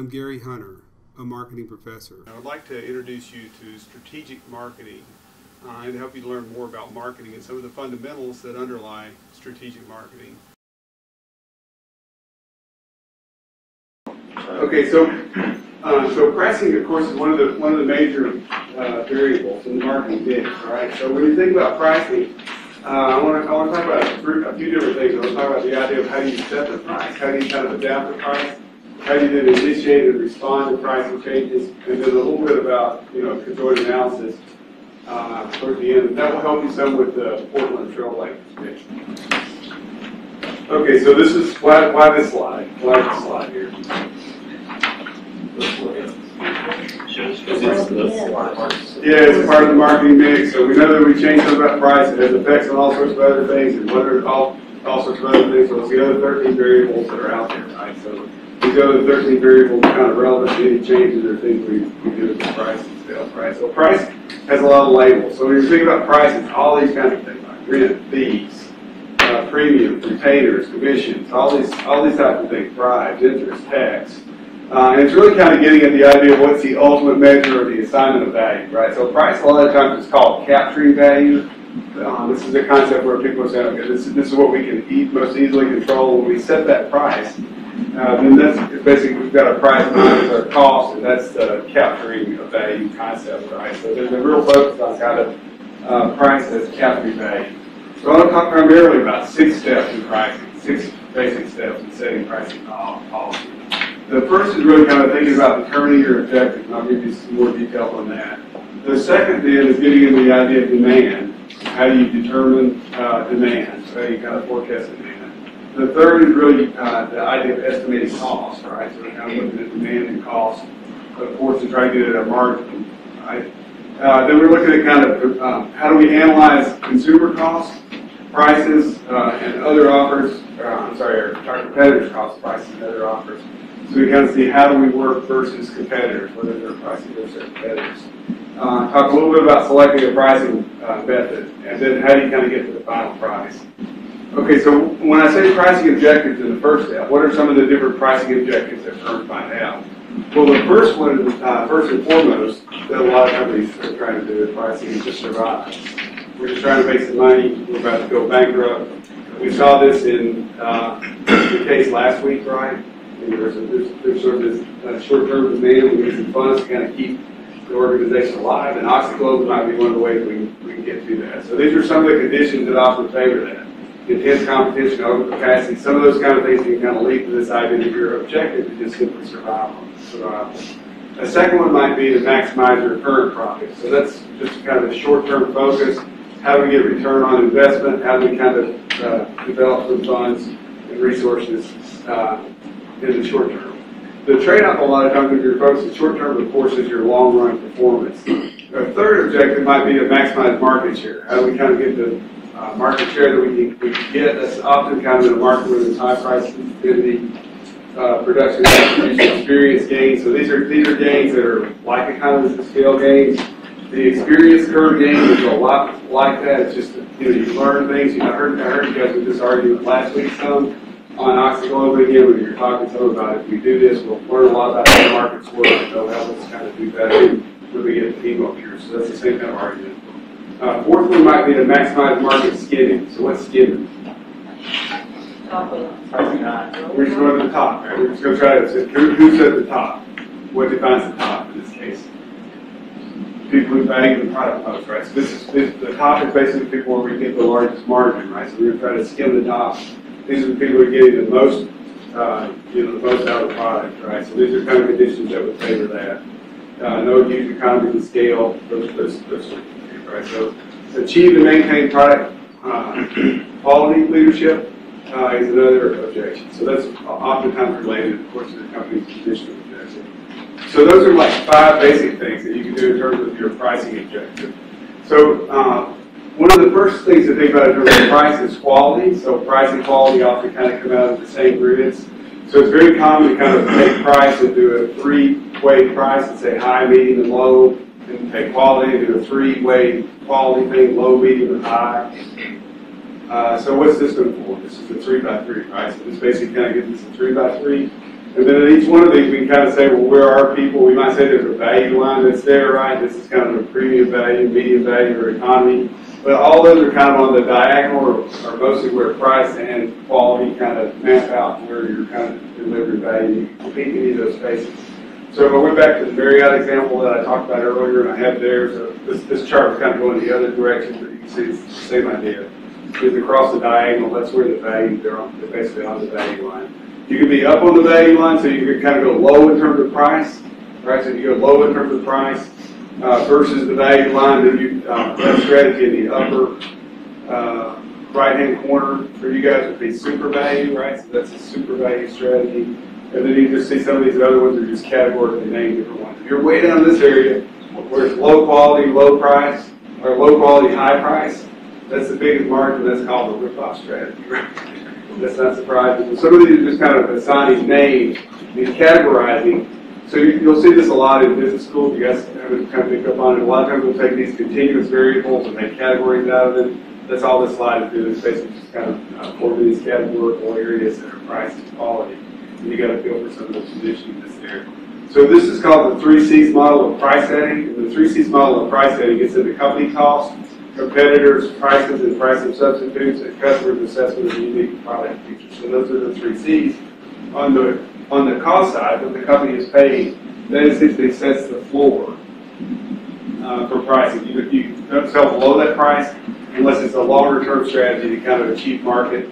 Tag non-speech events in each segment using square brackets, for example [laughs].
I'm Gary Hunter, a marketing professor. I would like to introduce you to strategic marketing uh, and help you learn more about marketing and some of the fundamentals that underlie strategic marketing. Okay, so uh, so pricing, of course, is one of the one of the major uh, variables in the marketing mix. Right. So when you think about pricing, uh, I want to I want to talk about a few different things. I want to talk about the idea of how do you set the price, how do you kind of adapt the price, how do you then initiate and respond to pricing changes, and then a little bit about you know conjoint analysis uh, towards the end. That will help you some with the Portland Trail Blazers. Okay, so this is why, why this slide? Why this slide here? Yeah, it's part of the marketing mix. So we know that we change something about price. It has effects on all sorts of other things, and what are all all sorts of other things. So it's the other 13 variables that are out there, right? So these other 13 variables kind of relevant to any changes or things we, we do with the price and sales price. So price has a lot of labels. So when you think about prices, all these kinds of things like rent, fees, uh, premiums, retainers, commissions, all these all these types of things, bribes, interest, tax. Uh, and it's really kind of getting at the idea of what's the ultimate measure of the assignment of value, right? So price a lot of times is called capturing value. Uh, this is a concept where people saying, okay, this, this is what we can eat, most easily control. When we set that price, uh, then that's basically we've got a price minus our cost, and that's the capturing a value concept, right? So there's a real focus on how to uh, price as capturing value. So I want to talk primarily about six steps in pricing, six basic steps in setting pricing policy. The first is really kind of thinking about determining your objective, and I'll give you some more detail on that. The second then is getting into the idea of demand. How do you determine uh, demand? So how you kind of forecast demand. The third is really uh, the idea of estimating cost, right? So we're kind of looking at demand and cost, of course, to try to get at a margin, right? Uh, then we're looking at kind of um, how do we analyze consumer costs, prices, uh, and other offers, uh, I'm sorry, our competitors' cost prices and other offers. So we kind of see how do we work versus competitors, whether they're pricing versus their competitors. Uh, talk a little bit about selecting a pricing uh, method, and then how do you kind of get to the final price. Okay, so when I say pricing objectives in the first step, what are some of the different pricing objectives that firms might have? Well, the first one, uh, first and foremost, that a lot of companies are trying to do with pricing is just survive. We're just trying to make some money. We're about to go bankrupt. We saw this in uh, the case last week, right? There's, a, there's, there's sort of this uh, short-term demand. We need some funds to kind of keep the organization alive, and Oxyglobin might be one of the ways we, we can get to that. So these are some of the conditions that often favor that. Intense competition, overcapacity, some of those kind of things can kind of lead to this idea that your objective is just simply survival. survival. A second one might be to maximize your current profit. So that's just kind of a short-term focus. How do we get return on investment? How do we kind of uh, develop some funds and resources uh, in the short term. The trade-off a lot of times when you're focused short term, of course, is your long-run performance. A third objective might be to maximize market share. How do we kind of get the uh, market share that we can, we can get? That's often kind of a market where there's high price sensitivity, uh, production, experience gains. So these are these are gains that are like economies of scale gains. The experience curve gain is a lot like that. It's just you know you learn things. You know, I heard I heard you guys were just arguing last week some on Oxyglobin again, when you're talking to them about if we do this, we'll learn a lot about how markets work, they'll help us kind of do better when we get the team up here. So that's the same kind of argument. Uh, fourth one might be to maximize market skimming. So what's skimming? We're just going to the top, right? We're just going to try to, who, who's at the top? What defines the top in this case? People who value the product most, right? So this is, this, the top is basically people where we get the largest margin, right? So we're going to try to skim the top these are the people who are getting the most, uh, you know, the most out of the product, right? So these are kind of conditions that would favor that. Uh, no huge economies of scale, those, those, those right? So achieve and maintain product uh, quality leadership uh, is another objection. So that's oftentimes related, of course, to the company's conditional objective. So those are like five basic things that you can do in terms of your pricing objective. So uh, one of the first things to think about in terms of price is quality. So price and quality often kind of come out of the same grids. So it's very common to kind of take price and do a three-way price and say high, medium, and low, take quality do a three-way quality thing, low, medium, and high. Uh, so what's this going for? This is a three by three, right? So this basically kind of gives us a three by three. And then at each one of these, we can kind of say, well, where are people? We might say there's a value line that's there, right? This is kind of a premium value, medium value, or economy. But all those are kind of on the diagonal or, or mostly where price and quality kind of map out where you're kind of delivering value. You can in any of those spaces. So if I went back to the Marriott example that I talked about earlier, and I have there, so this, this chart is kind of going the other direction, but you can see it's the same idea. With across the diagonal, that's where the value, they're, on, they're basically on the value line. You can be up on the value line, so you can kind of go low in terms of price, right? So you go low in terms of price uh, versus the value line, then you uh, that strategy in the upper uh, right-hand corner for you guys would be super value, right? So that's a super value strategy. And then you just see some of these other ones are just categorically named different ones. If you're way down this area where it's low quality, low price, or low quality, high price, that's the biggest market, that's called the rip-off strategy? That's not surprising. Some of these are just kind of assigning names, these categorizing. So you, you'll see this a lot in business school. You guys haven't kind of picked up on it. A lot of times we'll take these continuous variables and make categories out of them. That's all this slide is doing. It's basically just kind of uh, forming these categorical areas that are price and quality. And you got to feel for some of the positioning that's there. So this is called the three C's model of price setting. And the three C's model of price setting gets into company cost, competitors, prices and price of substitutes, and customers' assessment of unique product features. So those are the three C's. On the on the cost side, what the company is paying, that essentially sets the floor uh, for pricing. You, you don't sell below that price unless it's a longer term strategy to kind of achieve market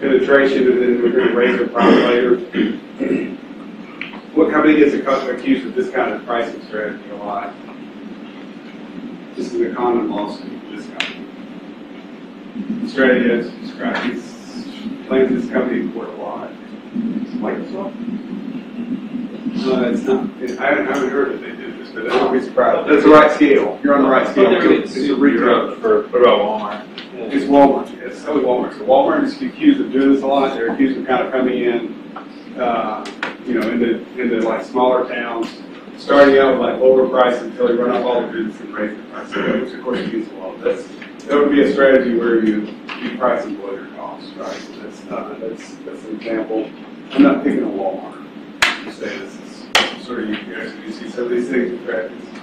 penetration, and then we're going to raise the price later. what company gets accused of this kind of pricing strategy a lot? This is a common lawsuit for this company. The strategy is described. He's claims this company in court a lot. Microsoft? No, it's not. It- I haven't, I haven't heard that they did this, oh, but I won't be surprised. That's the right scale. You're on the right scale. It's a retailer. For, what about Walmart? It's Walmart. It's only Walmart. So Walmart is accused of doing this a lot. They're accused of kind of coming in, uh, you know, into, into like smaller towns, starting out with like lower prices until they run off all the business and raise the price. Which of course against the law. That's, that would be a strategy where you keep pricing below your costs, right? So that's, uh, that's, that's an example. I'm not picking a Walmart. Just saying this is sort of, you guys, you see some of these things in practice.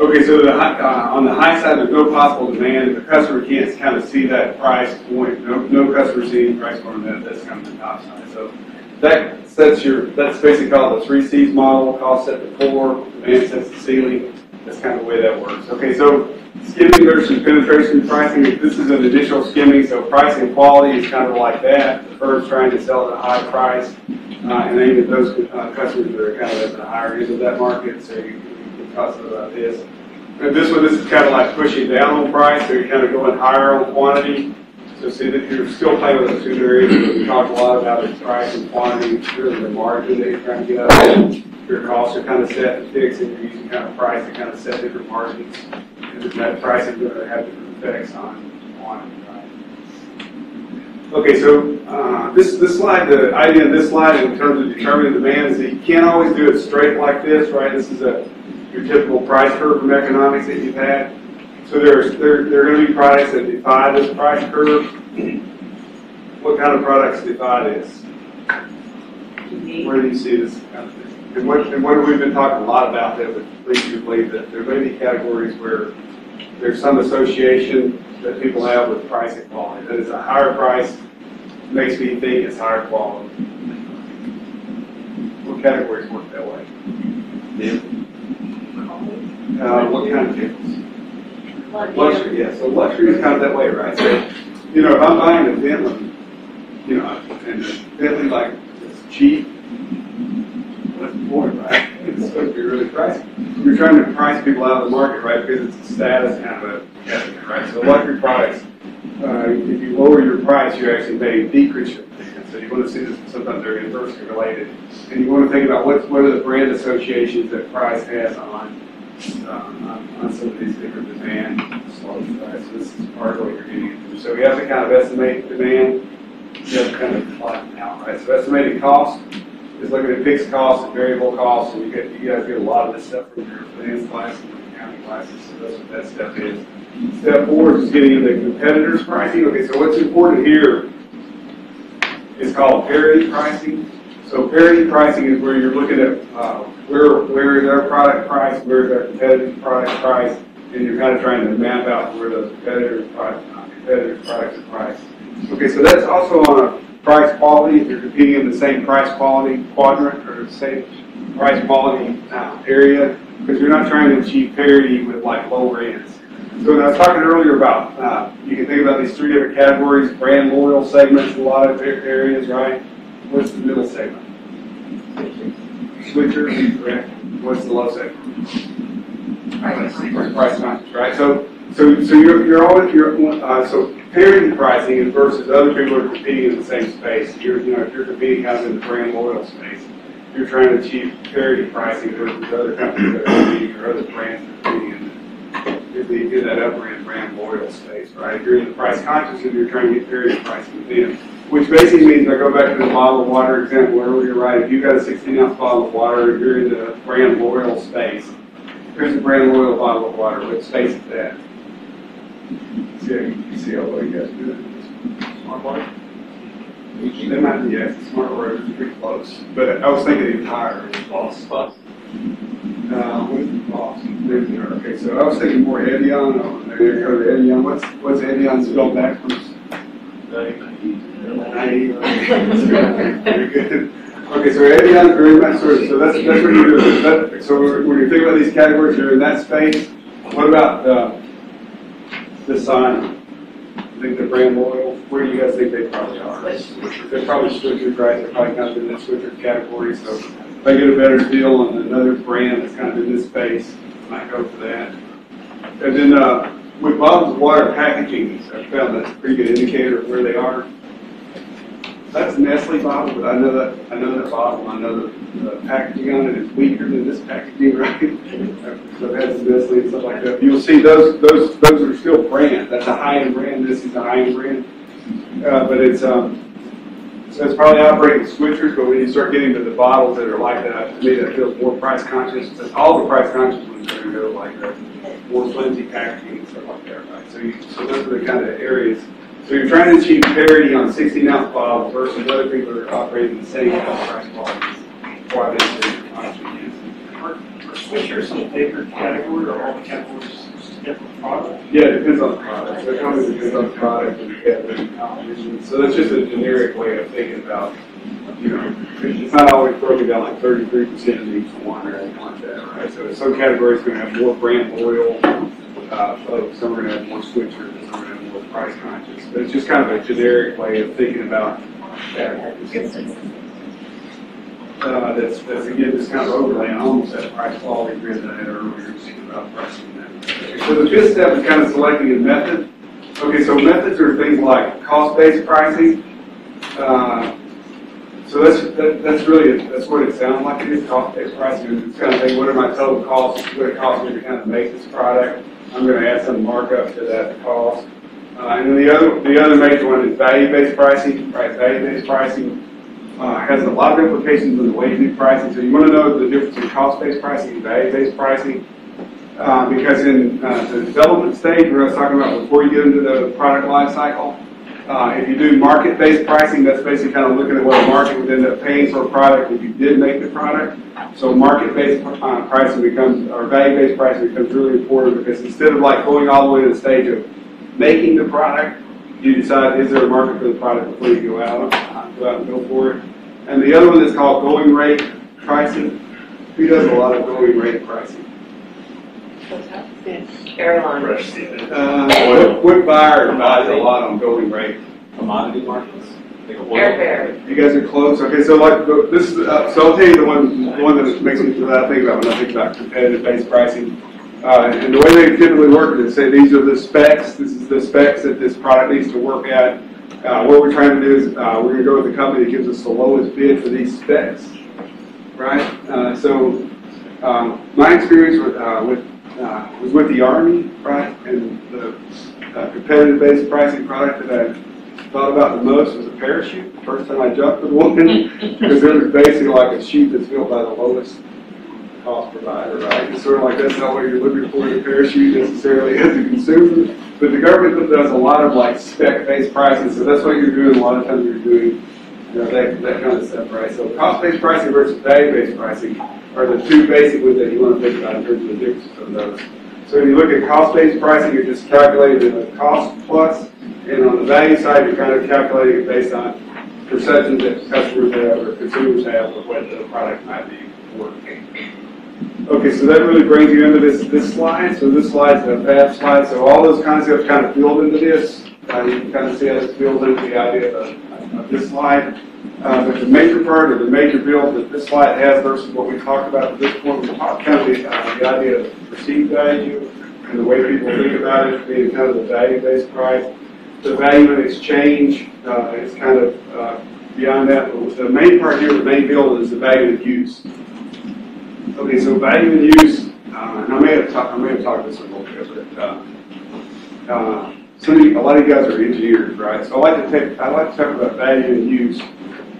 Okay, so the, uh, on the high side, there's no possible demand. If the customer can't kind of see that price point, no, no customer seeing price point, that, that's kind of the top side. So that sets your, that's basically called the three C's model, cost set the floor, demand sets the ceiling. That's kind of the way that works. Okay, so skimming versus penetration pricing, this is an additional skimming, so price and quality is kind of like that. The firm's trying to sell at a high price, uh, and aim at those uh, customers that are kind of at the higher end of that market, so you talk about this. And this one, this is kind of like pushing down on price, so you're kind of going higher on quantity. So see that you're still playing with those two areas, we talked a lot about price and quantity, really the margin that you're trying to get up. Your costs are kind of set and fixed, and you're using kind of price to kind of set different margins. And then that price is going to have different effects on quantity? Okay, so uh, this this slide, the idea of this slide in terms of determining demand is that you can't always do it straight like this, right? This is a your typical price curve from economics that you've had. So there's there there are going to be products that defy this price curve. What kind of products defy this? Where do you see this kind of thing? And what and what we've been talking a lot about that would lead you to believe that there may be categories where there's some association that people have with price and quality. That is a higher price makes me think it's higher quality. What categories work that way? Uh, what kind of vehicles? Luxury, yeah. So luxury is kind of that way, right? So, you know, if I'm buying a Bentley, you know, and the Bentley like it's cheap, what's the point, right? [laughs] It's supposed to be really pricey. You're trying to price people out of the market, right? Because it's a status kind of a right? So luxury products, uh, if you lower your price, you actually may decrease your. So you want to see this, sometimes they're inversely related. And you want to think about what, what are the brand associations that price has on, uh, on, some of these different demand slopes? So this is part of what you're getting. So we have to kind of estimate demand, you have to kind of plot it out, right? So estimating cost is looking at fixed costs and variable costs, and you get, you guys get a lot of this stuff from your finance class and accounting classes, so that's what that step is. Step four is getting into competitors pricing. Okay, so what's important here is called parity pricing. So parity pricing is where you're looking at, uh, where, where is our product price, where is our competitive product price, and you're kind of trying to map out where those competitors' product, uh, competitors' products are priced. Okay, so that's also on a price quality, if you're competing in the same price quality quadrant, or the same price quality, uh, area, because you're not trying to achieve parity with like lower ends. So I was talking earlier about, uh, you can think about these three different categories, brand loyal segments, a lot of areas, right? What's the middle segment? Switchers, correct. What's the low segment? Price conscious, right? So, so, so you're, you're always, you're, uh, so parity pricing is versus other people who are competing in the same space. You're, you know, if you're competing kind of in the brand loyal space, you're trying to achieve parity pricing versus other companies that are competing or other brands that are competing in if they in that upper end brand loyal space, right? If you're in the price conscious and you're trying to get parity pricing with them, which basically means I go back to the bottle of water example earlier, right? If you've got a 16 ounce bottle of water, you're in the brand loyal space, here's a brand loyal bottle of water. What space is that? See, see how well you guys do that. Smart water? They might be, yes, smart water is pretty close. But I was thinking the entire. Voss, Voss. Uh, with Voss. There. Okay, so I was thinking more Evian. Oh, there you go, Evian. What's, what's Evian spelled backwards? [laughs] Okay, so is very much sort of, so that's, that's what you're doing. That- So when you think about these categories, you're in that space. What about, the sign? I think the brand loyal, where do you guys think they probably are? They're probably switchers, right? They're probably kind of in that switcher category, so if I get a better deal on another brand that's kind of in this space, I might go for that. And then, uh, with bottles of water packaging, I found that's a pretty good indicator of where they are. That's Nestle bottle, but I know that, I know that bottle, I know the, the packaging on it is weaker than this packaging, right? So it has Nestle and stuff like that. You'll see those, those, those are still brand, that's a high-end brand, this is a high-end brand. Uh, but it's, um, so it's probably operating switchers, but when you start getting to the bottles that are like that, to me, that feels more price conscious. All the price conscious ones are gonna go like the more flimsy packaging and stuff like that, right? So you, so those are the kind of areas. So you're trying to achieve parity on sixteen ounce bottles versus other people that are operating the same price qualities. Why they say conscious. Are switchers a bigger category or all the categories different products? Yeah, it depends on the product. So it kind of depends on the product and the competition. So that's just a generic way of thinking about, you know, it's not always broken down like thirty-three percent of each one or anything like that, right? So some categories are gonna have more brand loyal, uh, folks, some are gonna have more switchers, price conscious. But it's just kind of a generic way of thinking about that. Uh, that's, that's again, just kind of overlaying almost that price quality grid that I had earlier, about pricing that. So the fifth step is kind of selecting a method. Okay, so methods are things like cost-based pricing. Uh, So that's, that, that's really, that's what it sounds like, it is cost-based pricing. It's kind of saying, what are my total costs, what it costs me to kind of make this product? I'm gonna add some markup to that cost. And then the other, the other major one is value-based pricing, right? Value-based pricing uh, has a lot of implications in the way pricing. So you want to know the difference in cost-based pricing and value-based pricing. Uh, because in uh, the development stage, was talking about before you get into the product life cycle, uh, if you do market-based pricing, that's basically kind of looking at what the market would end up paying for a product if you did make the product. So market-based uh, pricing becomes, or value-based pricing becomes really important because instead of like going all the way to the stage of making the product, you decide is there a market for the product before you go out, go out and go for it. And the other one is called going rate pricing. Who does a lot of going rate pricing? Caroline. Fresh seafood. Uh, what, what buyer buys a lot on going rate? Commodity markets. Think of oil. Airfare. You guys are close. Okay, so like this is uh, so I'll tell you the one the one that makes me that I think about when I think about competitive based pricing. Uh, and the way they typically work is say these are the specs. This is the specs that this product needs to work at. Uh, what we're trying to do is uh, we're going to go with the company that gives us the lowest bid for these specs, right? Uh, so um, my experience with, uh, with uh, was with the Army, right? And the uh, competitive based pricing product that I thought about the most was a parachute. The first time I jumped with one, [laughs] because it was basically like a chute that's built by the lowest cost provider, right? It's sort of like that's not what you're looking for in a parachute necessarily as a consumer. But the government does a lot of like spec-based pricing, so that's what you're doing. A lot of times you're doing you know, that, that kind of stuff, right? So cost-based pricing versus value-based pricing are the two basic ones that you want to think about in terms of the differences of those. So when you look at cost-based pricing, you're just calculating the cost plus, and on the value side, you're kind of calculating it based on perceptions that customers have or consumers have of what the product might be worth. Okay, so that really brings you into this, this slide. So this slide's a fab slide. So all those concepts kind of build into this. Uh, you can kind of see how this builds into the idea of, of this slide. Uh, but the major part or the major build that this slide has versus what we talked about at this point, we talked kind of the, uh, the idea of perceived value and the way people think about it being kind of the value-based price. The value in exchange uh, is kind of uh, beyond that. But the main part here, the main build is the value of use. Okay, so value in use, uh, and I may have talked, I may have talked this a little bit, but, uh, uh, of a lot of you guys are engineers, right? So I like to take, I like to talk about value in use,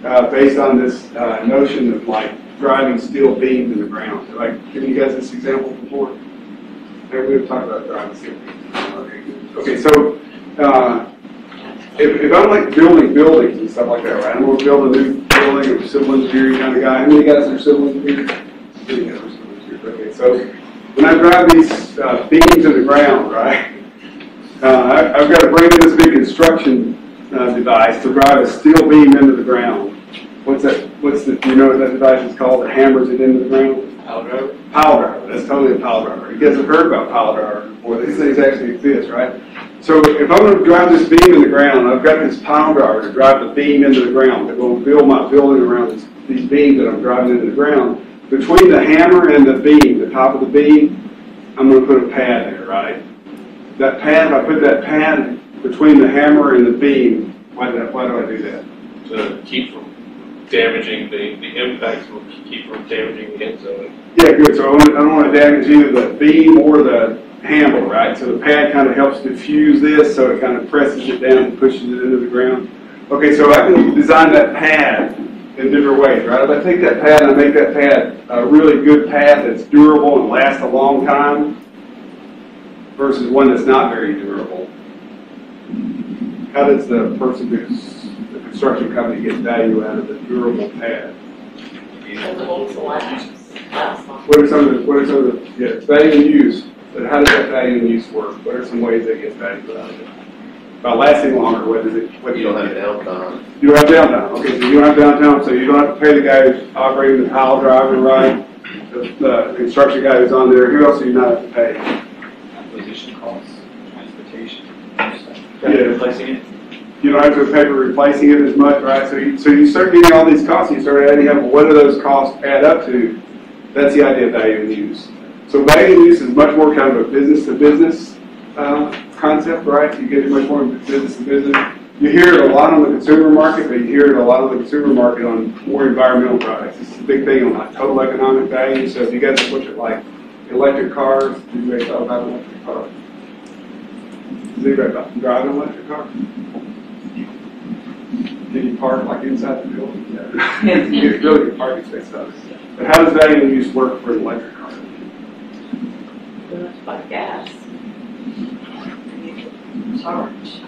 uh, based on this, uh, notion of like driving steel beams in the ground. Have I given you guys this example before? Maybe we've talked about driving steel beams. Okay. Okay, so, uh, if, if I'm like building buildings and stuff like that, right? I'm gonna build a new building, a civil engineering kind of guy. How many guys are civil engineers? Many guys are civil engineers. Okay, so when I drive these uh, beams in the ground, right? Uh, I, I've got to bring in this big construction uh, device to drive a steel beam into the ground. What's that? What's the? Do you know what that device is called? That hammers it into the ground? Pile driver? Pile driver. That's totally a pile driver. You guys have heard about pile driver before. These things actually exist, right? So if I'm going to drive this beam in the ground, I've got this pile driver to drive the beam into the ground. They're going to build my building around this, these beams that I'm driving into the ground. Between the hammer and the beam, the top of the beam, I'm going to put a pad there, right? That pad, if I put that pad between the hammer and the beam, why, do I- why do I do that? to keep from damaging the, the impacts will keep from damaging the inside. Yeah, good. So I don't, I don't want to damage either the beam or the handle, right? So the pad kind of helps diffuse this, so it kind of presses it down and pushes it into the ground. Okay, so I can design that pad in different ways, right? If I take that pad and I make that pad a really good pad that's durable and lasts a long time versus one that's not very durable, how does the person who's, the construction company get value out of the durable pad? And. What are some of the, what are some of the, yeah, value in use, but how does that value in use work? What are some ways they get value out of it? By lasting longer, what is it, what do You you don't have get? downtime. You don't have downtime, okay, so you don't have downtime, so you don't have to pay the guy who's operating the pile driver, right? The, the construction guy who's on there, who else do you not have to pay? Acquisition costs, transportation. Yeah. Replacing it. You don't have to pay for replacing it as much, right? So you, so you start getting all these costs, you start adding up, what do those costs add up to? That's the idea of value in use. So value in use is much more kind of a business to business, uh, concept, right? You get it much more business to business. You hear it a lot on the consumer market, but you hear it a lot on the consumer market on more environmental products. Is a big thing on like total economic value. So if you guys look at like electric cars, do you guys talk about electric cars? Does anybody drive an electric car? Can you park like inside the building? Yeah. [laughs] You can parking space does. But how does value in use work for an electric car? By gas. Charge.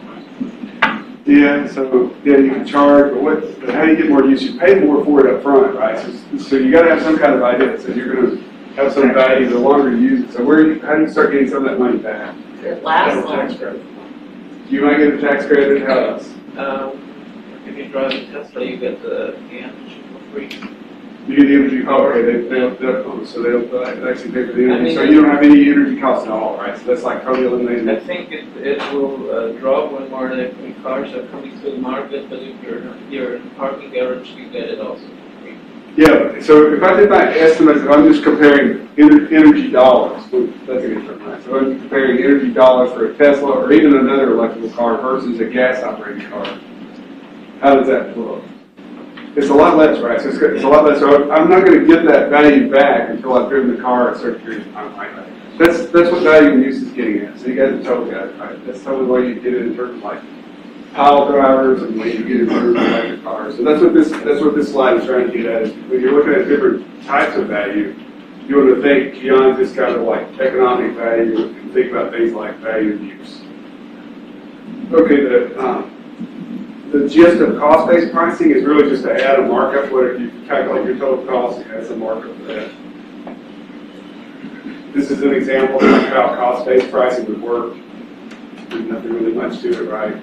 Yeah, so, yeah, you can charge, but what, but how do you get more use? You pay more for it up front, right? So, so you gotta have some kind of idea, so you're gonna have some value the longer you use it. So where, do you- how do you start getting some of that money back? It lasts Federal tax credit. You might get a tax credit, how else? Um, if you drive a Tesla, you get the damage for free. You get the energy, oh, okay, they, they'll, they'll, so they'll, they'll actually pay for the I energy, mean- so you don't have any energy costs at all, right? So that's like totally eliminated. I think it, it will uh, drop when more electric cars are coming to the market, but if you're, you're in a parking garage, you get it also. Yeah, so if I did my estimates, if I'm just comparing ener- energy dollars, that's a good term, right? So I'm comparing energy dollars for a Tesla or even another electrical car versus a gas operated car, how does that look? It's a lot less, right? So it's, it's a lot less, so I'm not gonna get that value back until I've driven the car a certain period of time, right? That's, that's what value and use is getting at, so you guys have totally got it, right? That's totally why you get it in terms of like pile drivers and when you get in terms of electric cars. So that's what this, that's what this slide is trying to get at, is when you're looking at different types of value, you want to think beyond just kind of like economic value and think about things like value and use. Okay, the, um, the gist of cost-based pricing is really just to add a markup, where you calculate your total cost, it has a markup for that. This is an example of how cost-based pricing would work. There's nothing really much to it, right?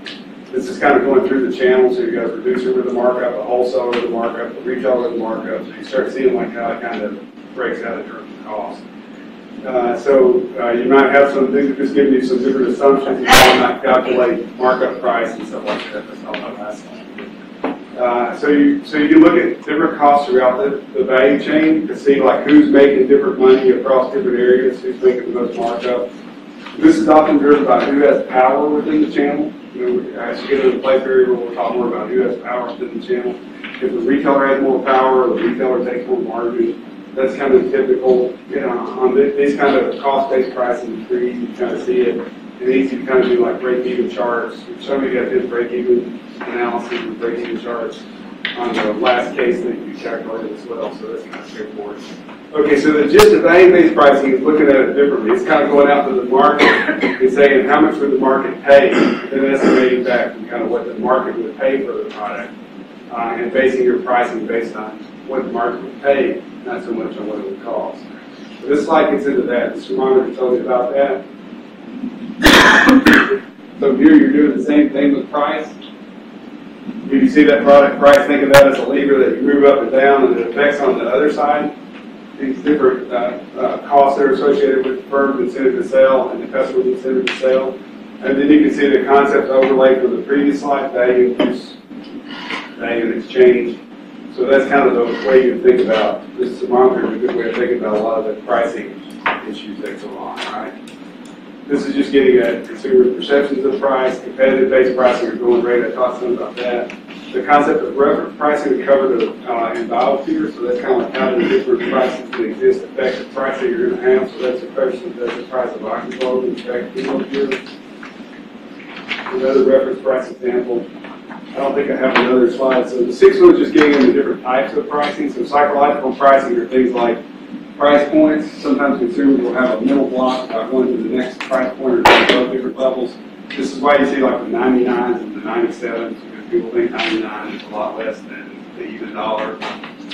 This is kind of going through the channel, so you got a producer with a markup, a wholesaler with a markup, a retailer with a markup, so you start seeing like how it kind of breaks out in terms of cost. Uh, so, uh, you might have some, things that just giving you some different assumptions, you might calculate markup price and stuff like that, that's all. Uh, so you, so you look at different costs throughout the, the value chain to see like who's making different money across different areas, who's making the most markup. This is often driven by who has power within the channel. You know, as you get into the play period, we'll talk more about who has power within the channel. If the retailer has more power, the retailer takes more margin. That's kind of typical, you know, on these kind of cost-based pricing, it's you kind of see it. And these to kind of do like break-even charts. Some of you guys did break-even analysis and break-even charts on the last case that you calculated as well, so that's kind of straightforward. Okay, so the gist of value-based pricing is looking at it differently. It's kind of going out to the market and saying how much would the market pay, and then estimating back from kind of what the market would pay for the product, uh, and basing your pricing based on what the market would pay, not so much on what it would cost. So this slide gets into that. This reminder tells you about that. So here you're doing the same thing with price. If you see that product price, think of that as a lever that you move up and down and it affects on the other side. These different uh, uh, costs that are associated with the firm's incentive to sell and the customer's incentive to sell. And then you can see the concept overlay from the previous slide, value increase, value in exchange. So that's kind of the way you think about, this thermometer is a good way of thinking about a lot of the pricing issues that go on, right? This is just getting at consumer perceptions of price, competitive-based pricing, or going rate, I talked some about that. The concept of reference pricing we covered uh, in Biopure, so that's kind of like how the different prices that exist affect the price that you're going to have. So that's a question, does the price of oxygen affect chemotherapy? Another reference price example. I don't think I have another slide. So the sixth one is just getting into different types of pricing. So psychological pricing are things like price points. Sometimes consumers will have a middle block about going to the next price point or different levels. This is why you see like the 99s and the 97s because people think 99 is a lot less than the even dollar.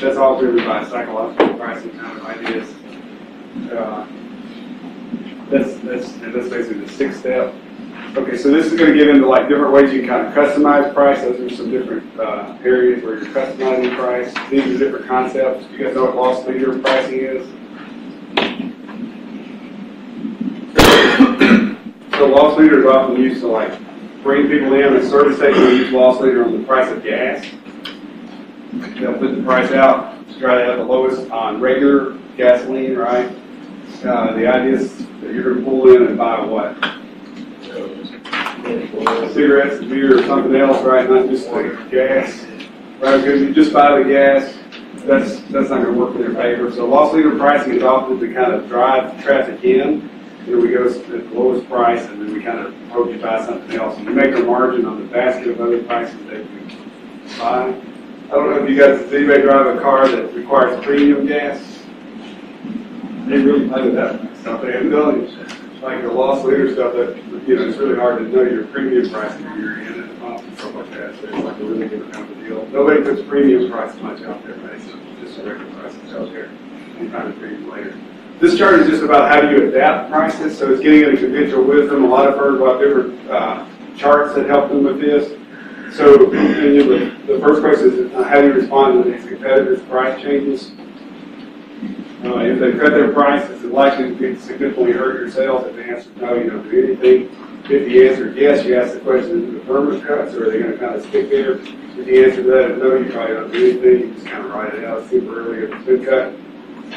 That's all driven by psychological pricing kind of ideas. Uh, that's that's that's basically the sixth step. Okay, so this is going to get into like different ways you can kind of customize price. Those are some different uh, areas where you're customizing price. These are different concepts. You guys know what loss leader pricing is? So loss leader is often used to like bring people in. A service station will use loss leader on the price of gas. They'll put the price out try to have the lowest on regular gasoline, right? Uh, the idea is that you're going to pull in and buy what? Cigarettes, beer, or something else, right? Not just like gas, right? Because you just buy the gas, that's that's not going to work in their favor. So loss leader pricing is often to kind of drive traffic in. Know, we go at the lowest price, and then we kind of hope you buy something else, and we make our margin on the basket of other prices that you buy. I don't know if you guys, does anybody drive a car that requires premium gas? They really play with that stuff. They have millions like the loss leader stuff that, you know, it's really hard to know your premium price that you're in and stuff like that. So it's like a really good kind of deal. Nobody puts premium price much out there, right? So just regular prices out there. You find a premium later. This chart is just about how do you adapt prices. So it's getting into conventional wisdom. A lot of heard about different uh, charts that help them with this. So you the first question is uh, how do you respond to these competitors' price changes? Uh, if they cut their prices, it's likely to significantly hurt your sales. If the answer is no, you don't do anything. If the answer is yes, you ask the question, is it permanent cuts or are they going to kind of stick there? If the answer to that is no, you probably don't do anything. You just kind of write it out super early. If it's been cut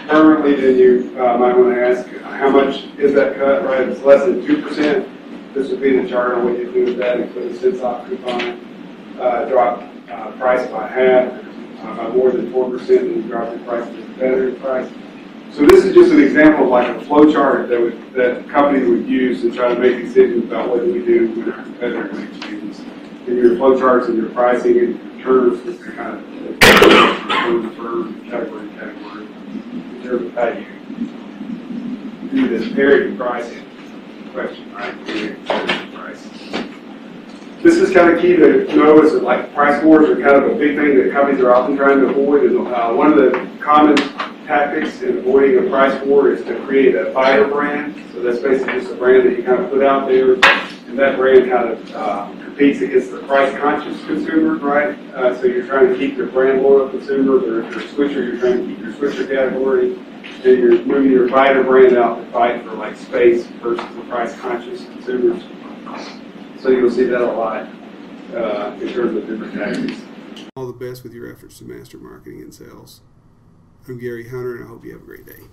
permanently, then you uh, might want to ask how much is that cut, right? If it's less than 2%, this would be the chart on what you do with that. Include a cents off coupon, uh, drop uh, price by half, uh, by more than 4%, then you drop your price to the competitor's price. So this is just an example of like a flow chart that would, that companies would use to try to make decisions about what do we do when our competitor makes changes. And your flow charts and your pricing and your curves, to kind of firm, firm, category, category, in terms of how you do this parity pricing question, right? Price. this is kind of key to know is that like price wars are kind of a big thing that companies are often trying to avoid. And uh, one of the common tactics in avoiding a price war is to create a fighter brand. So that's basically just a brand that you kind of put out there, and that brand kind of uh, competes against the price conscious consumer, right? Uh, so you're trying to keep your brand loyal consumers, or if you're a switcher, you're trying to keep your switcher category. And you're moving your fighter brand out to fight for like space versus the price conscious consumers. So you'll see that a lot uh, in terms of different tactics. All the best with your efforts to master marketing and sales. I'm Gary Hunter, and I hope you have a great day.